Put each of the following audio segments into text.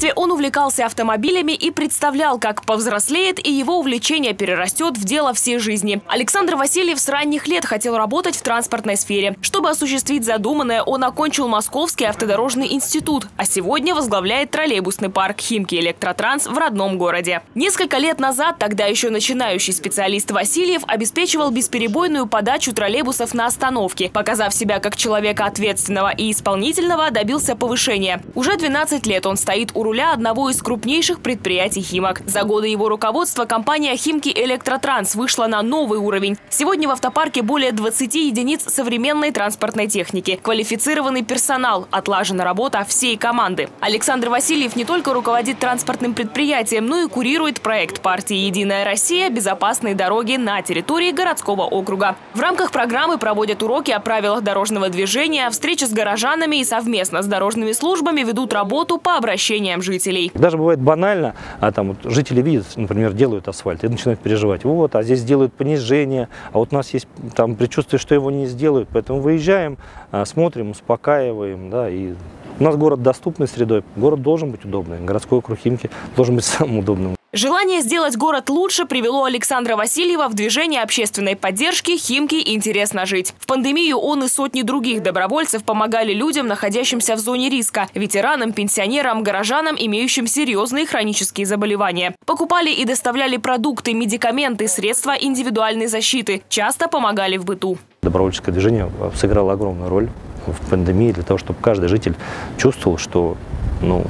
детстве он увлекался автомобилями и представлял, как повзрослеет и его увлечение перерастет в дело всей жизни. Александр Васильев с ранних лет хотел работать в транспортной сфере. Чтобы осуществить задуманное, он окончил Московский автодорожный институт, а сегодня возглавляет троллейбусный парк «Химки Электротранс» в родном городе. Несколько лет назад тогда еще начинающий специалист Васильев обеспечивал бесперебойную подачу троллейбусов на остановке. Показав себя как человека ответственного и исполнительного, добился повышения. Уже 12 лет он стоит у руля одного из крупнейших предприятий «Химок». За годы его руководства компания «Химки Электротранс» вышла на новый уровень. Сегодня в автопарке более 20 единиц современной транспортной техники, квалифицированный персонал, отлажена работа всей команды. Александр Васильев не только руководит транспортным предприятием, но и курирует проект партии «Единая Россия. Безопасные дороги на территории городского округа». В рамках программы проводят уроки о правилах дорожного движения, встречи с горожанами и совместно с дорожными службами ведут работу по обращениям жителей. Даже бывает банально, а там вот жители видят, например, делают асфальт и начинают переживать. Вот, а здесь делают понижение, а вот у нас есть там предчувствие, что его не сделают. Поэтому выезжаем, а, смотрим, успокаиваем, да, и у нас город доступной средой, город должен быть удобный, городской округ Химки должен быть самым удобным. Желание сделать город лучше привело Александра Васильева в движение общественной поддержки «Химки. Интересно жить». В пандемию он и сотни других добровольцев помогали людям, находящимся в зоне риска – ветеранам, пенсионерам, горожанам, имеющим серьезные хронические заболевания. Покупали и доставляли продукты, медикаменты, средства индивидуальной защиты. Часто помогали в быту. Добровольческое движение сыграло огромную роль в пандемии для того, чтобы каждый житель чувствовал, что ну,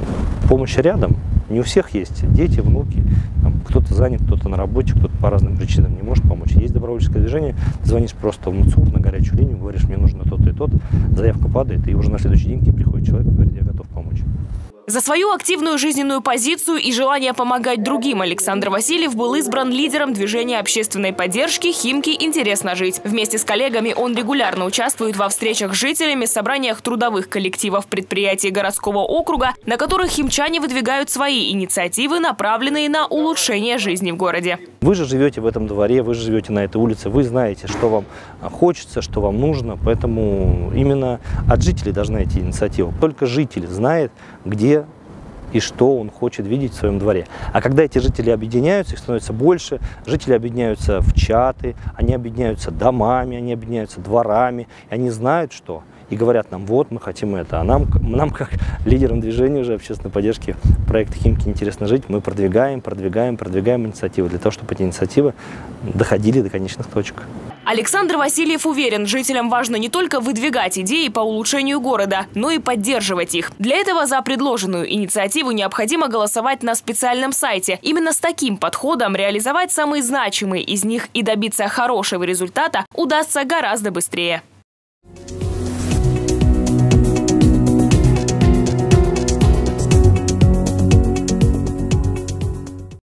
помощь рядом. Не у всех есть дети, внуки, кто-то занят, кто-то на работе, кто-то по разным причинам не может помочь. Есть добровольческое движение, ты звонишь просто в МЦУР на горячую линию, говоришь, мне нужно то-то и то-то, заявка падает, и уже на следующий день к тебе приходит человек и говорит, я готов. За свою активную жизненную позицию и желание помогать другим Александр Васильев был избран лидером движения общественной поддержки «Химки. Интересно жить». Вместе с коллегами он регулярно участвует во встречах с жителями, собраниях трудовых коллективов предприятий городского округа, на которых химчане выдвигают свои инициативы, направленные на улучшение жизни в городе. Вы же живете в этом дворе, вы же живете на этой улице, вы знаете, что вам хочется, что вам нужно, поэтому именно от жителей должна идти инициатива. Только житель знает, где и что он хочет видеть в своем дворе. А когда эти жители объединяются, их становится больше, жители объединяются в чаты, они объединяются домами, они объединяются дворами, и они знают, что и говорят нам, вот, мы хотим это. А нам, нам как лидерам движения уже общественной поддержки проекта «Химки. Интересно жить» мы продвигаем, продвигаем, продвигаем инициативы для того, чтобы эти инициативы доходили до конечных точек. Александр Васильев уверен, жителям важно не только выдвигать идеи по улучшению города, но и поддерживать их. Для этого за предложенную инициативу необходимо голосовать на специальном сайте. Именно с таким подходом реализовать самые значимые из них и добиться хорошего результата удастся гораздо быстрее.